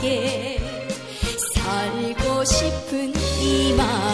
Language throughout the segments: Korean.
함께 살고 싶은 이마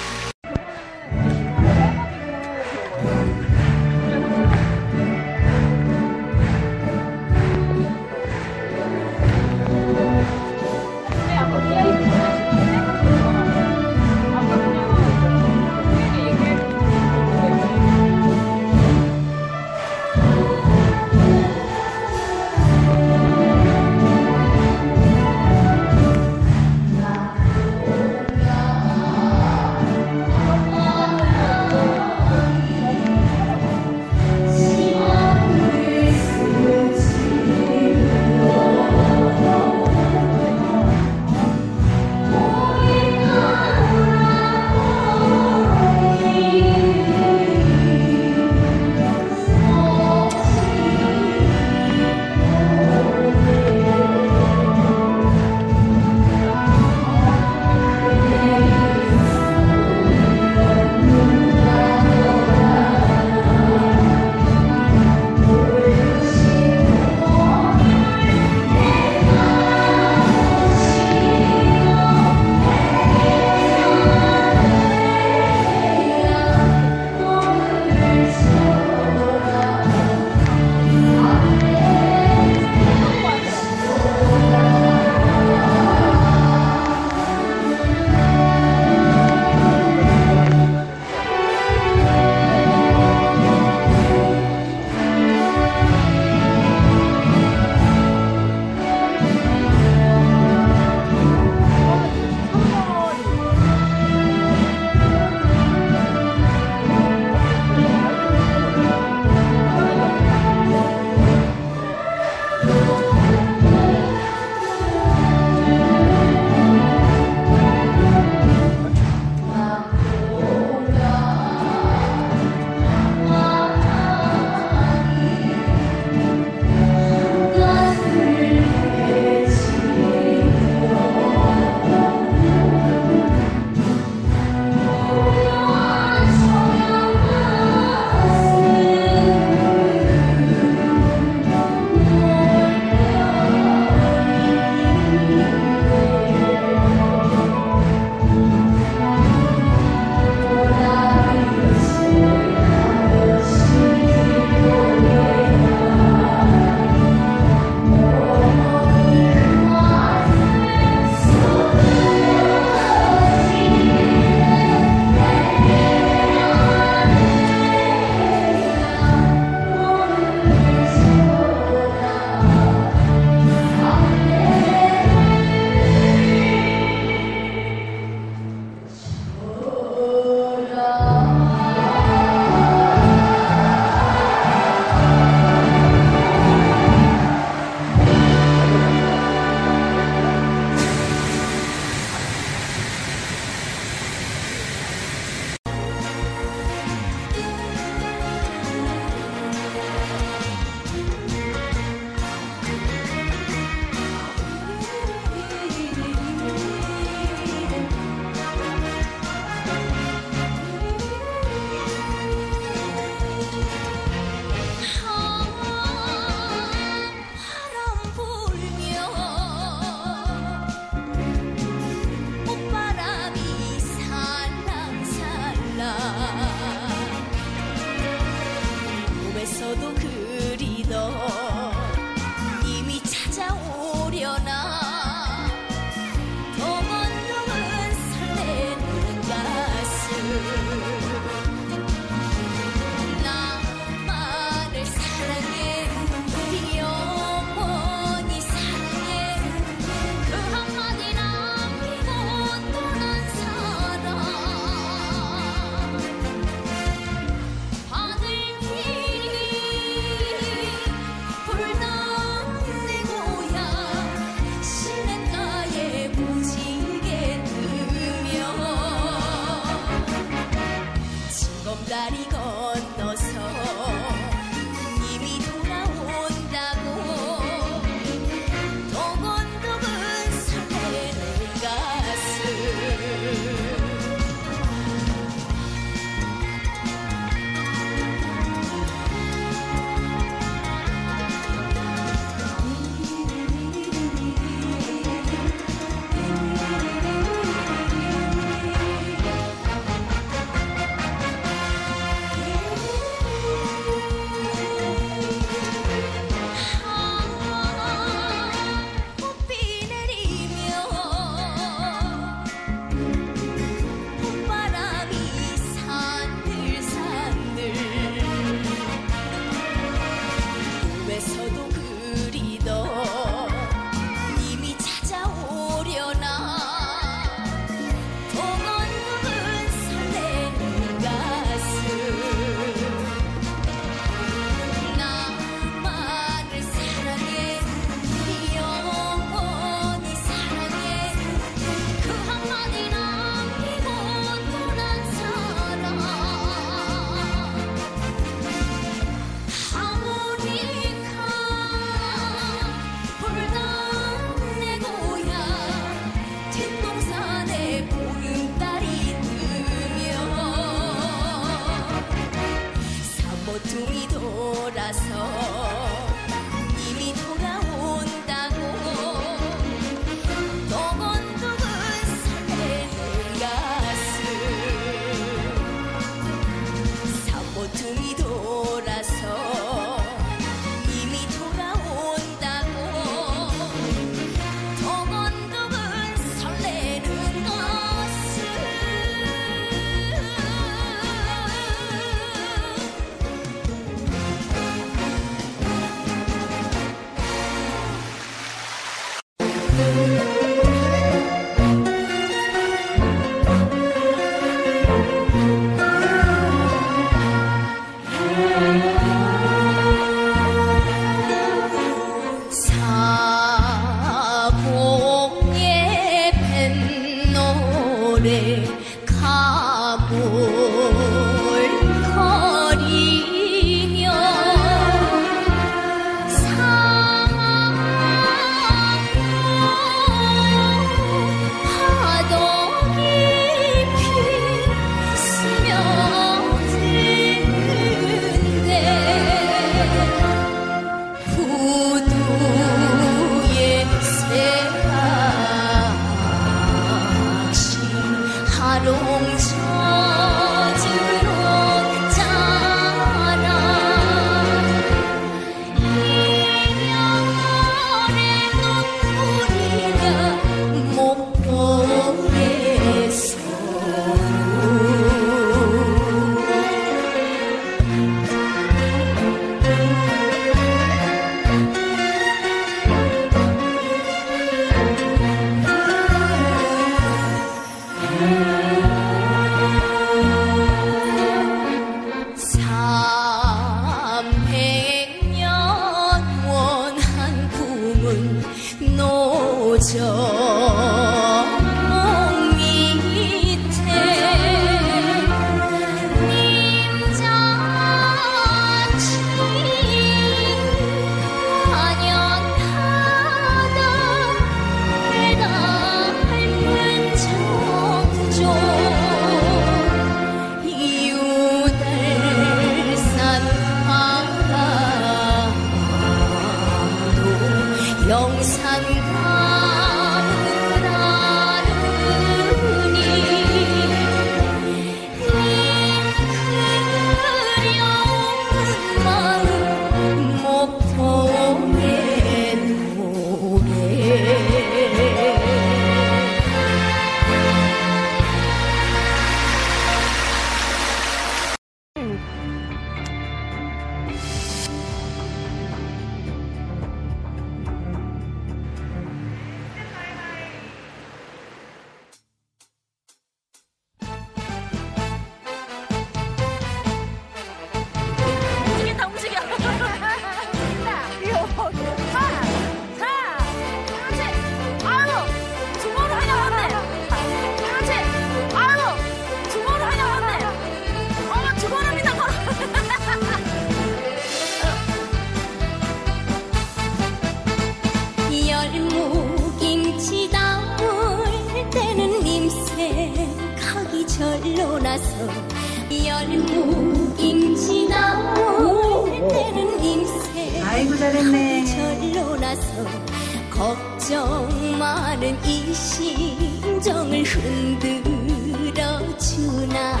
걱정 많은 이 심정을 흔들어 주나?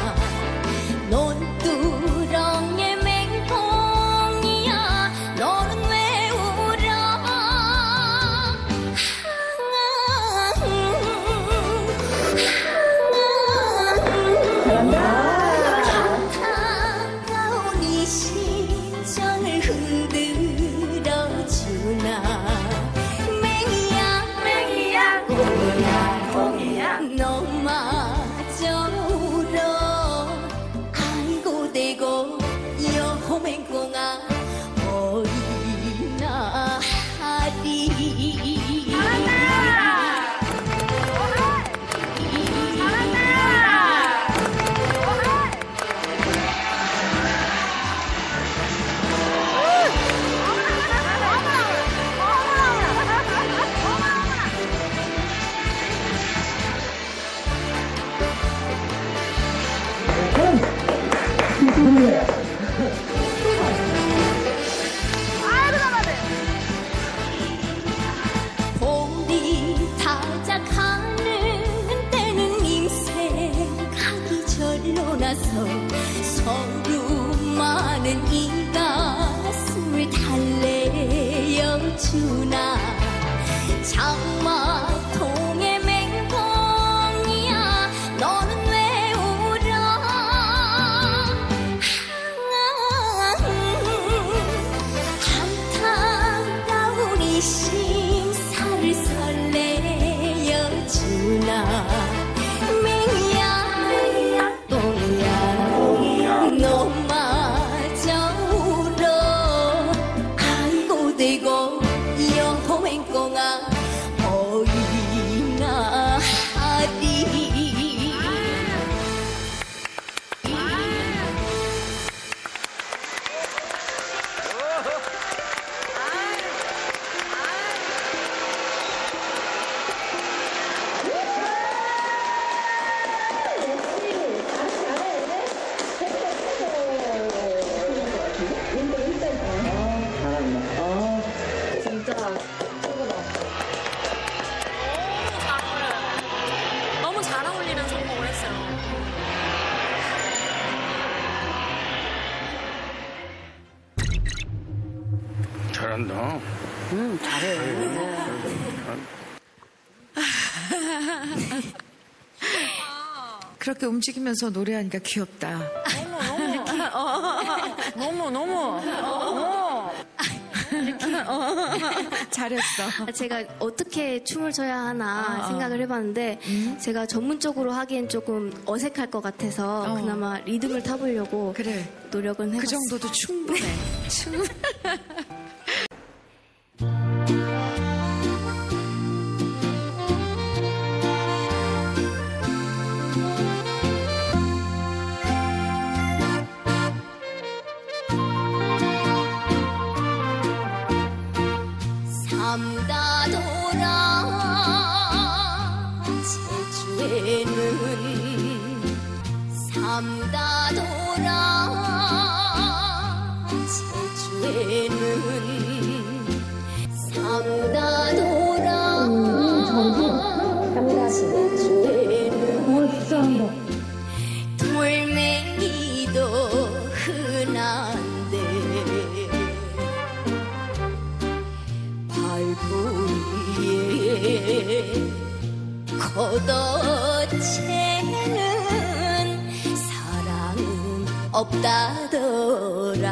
그렇게 움직이면서 노래하니까 귀엽다. 너무 너무 어. 잘했어. 제가 어떻게 춤을 춰야 하나 생각을 해봤는데 제가 전문적으로 하기엔 조금 어색할 것 같아서 어. 그나마 리듬을 타보려고 그래. 노력은 해봤어요. 그 정도도 충분해. 충삼 걷어채는 사랑은 없다더라.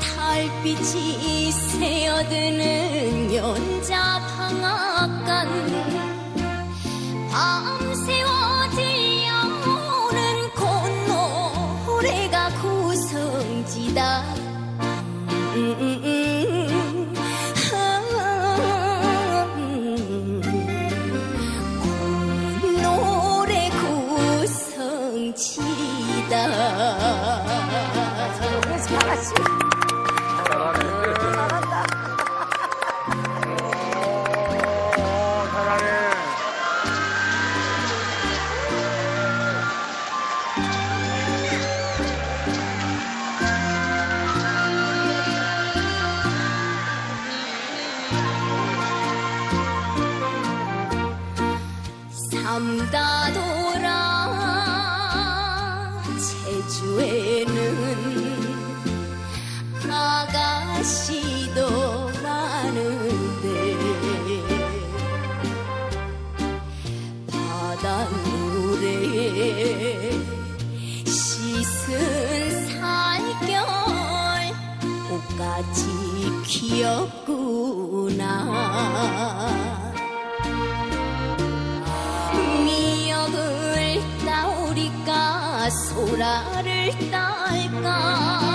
달빛이 새어드는 연자 したいか。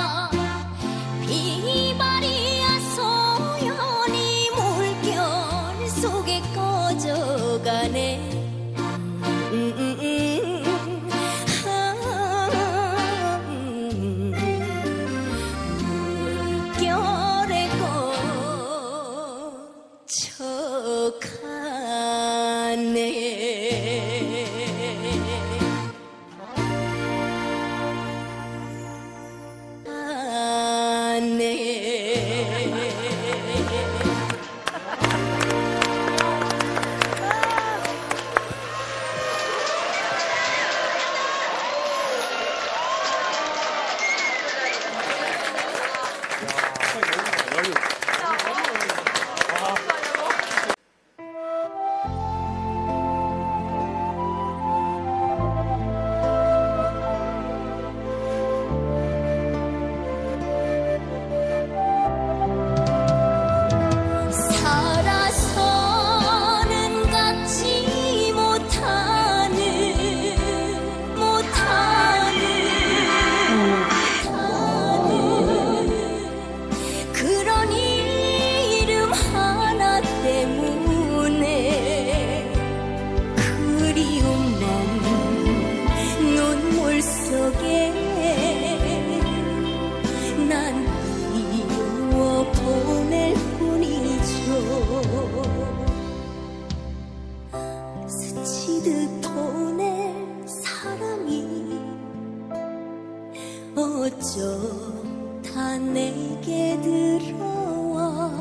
어쩌다 내게 들어와.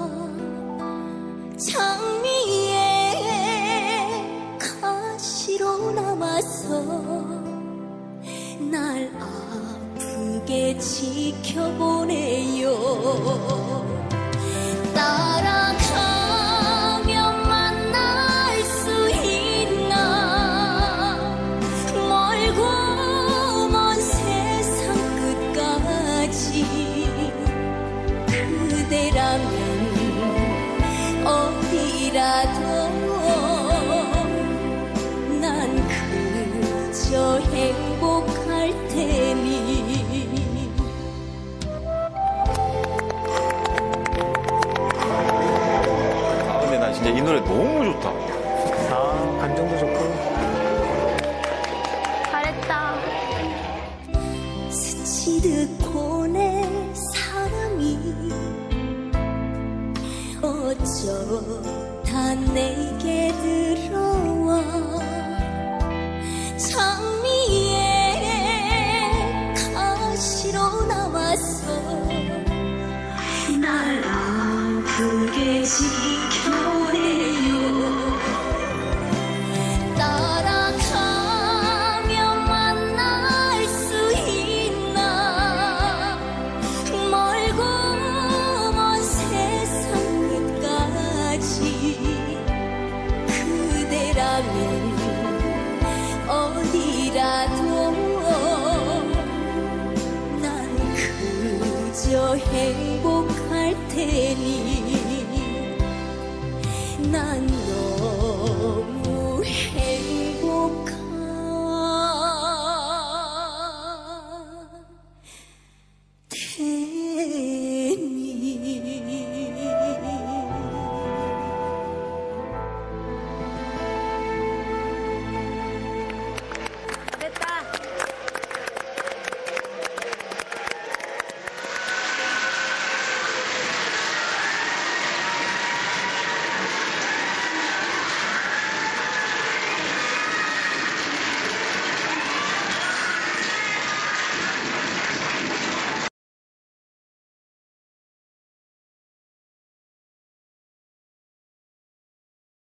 장미의 가시로 남아서 날 아프게 지켜보네요. 너무 좋다. 아, 감정도 좋고. 잘했다. 스치듯 보내 사랑이 어쩌다 내게 들어와 장미의 가시로 남아서 날 아프게 지켜 그저 행복할 테니. 난 너무